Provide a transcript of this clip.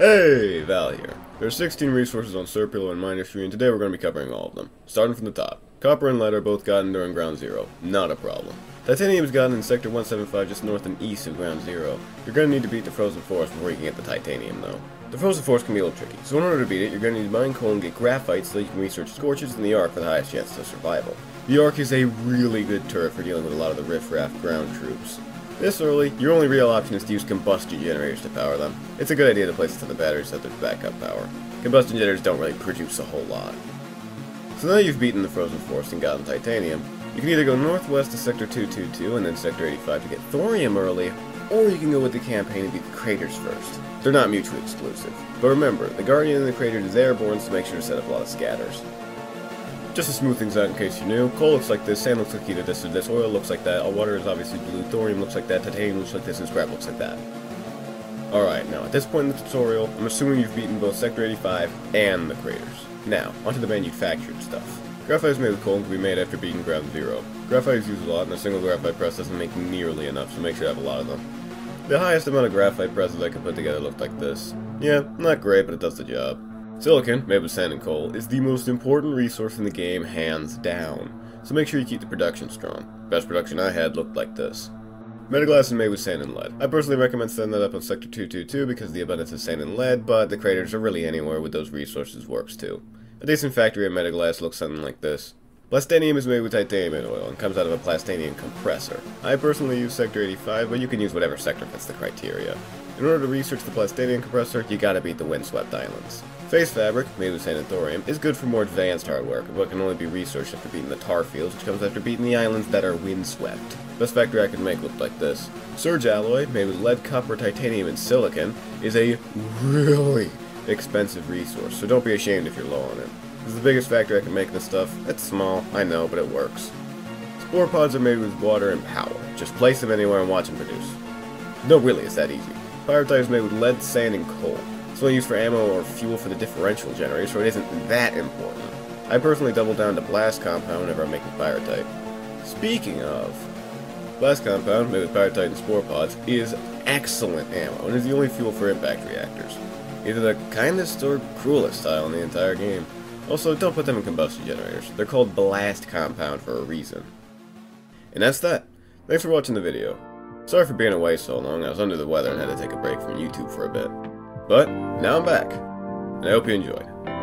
Hey, Val here. There are 16 resources on Serpulo and Miners and today we're going to be covering all of them. Starting from the top. Copper and lead are both gotten during Ground Zero. Not a problem. Titanium is gotten in Sector 175 just north and east of Ground Zero. You're going to need to beat the Frozen Forest before you can get the Titanium, though. The Frozen Forest can be a little tricky, so in order to beat it, you're going to need to mine coal and get graphite so that you can research Scorches and the Arc for the highest chances of survival. The Arc is a really good turret for dealing with a lot of the riff-raff ground troops. This early, your only real option is to use combustion generators to power them. It's a good idea to place it on the batteries so that there's backup power. Combustion generators don't really produce a whole lot. So now you've beaten the Frozen Forest and gotten Titanium, you can either go northwest to Sector 222 and then Sector 85 to get Thorium early, or you can go with the campaign and beat the craters first. They're not mutually exclusive. But remember, the Guardian in the crater is airborne, so make sure to set up a lot of scatters. Just to smooth things out in case you're new, coal looks like this, sand looks like either this or this, oil looks like that, water is obviously blue, thorium looks like that, titanium looks like this, and scrap looks like that. Alright, now at this point in the tutorial, I'm assuming you've beaten both Sector 85 and the craters. Now, onto the manufactured stuff. Graphite is made with coal and can be made after beating ground zero. Graphite is used a lot, and a single graphite press doesn't make nearly enough, so make sure you have a lot of them. The highest amount of graphite presses I could put together looked like this. Yeah, not great, but it does the job. Silicon, made with sand and coal, is the most important resource in the game, hands down. So make sure you keep the production strong. Best production I had looked like this. Metaglass is made with sand and lead. I personally recommend setting that up on Sector 222 because the abundance of sand and lead, but the craters are really anywhere with those resources works too. A decent factory of metaglass looks something like this. Plastanium is made with titanium oil and comes out of a plastanium compressor. I personally use Sector 85, but you can use whatever sector fits the criteria. In order to research the plastanium compressor, you gotta beat the windswept islands. Phase fabric, made with thorium, is good for more advanced hard work, but can only be researched after beating the tar fields, which comes after beating the islands that are windswept. Best factory I could make looked like this. Surge alloy, made with lead, copper, titanium, and silicon, is a really expensive resource, so don't be ashamed if you're low on it. This is the biggest factory I can make this stuff. It's small, I know, but it works. Spore pods are made with water and power. Just place them anywhere and watch them produce. No, really, it's that easy. Pyratite is made with lead, sand, and coal. It's only used for ammo or fuel for the differential generator, so it isn't that important. I personally double down to blast compound whenever I'm making pyratite. Speaking of, blast compound made with pyratite and spore pods is excellent ammo and is the only fuel for impact reactors. Either the kindest or cruelest style in the entire game. Also, don't put them in combustion generators. They're called blast compound for a reason. And that's that. Thanks for watching the video. Sorry for being away so long, I was under the weather and had to take a break from YouTube for a bit. But, now I'm back, and I hope you enjoy.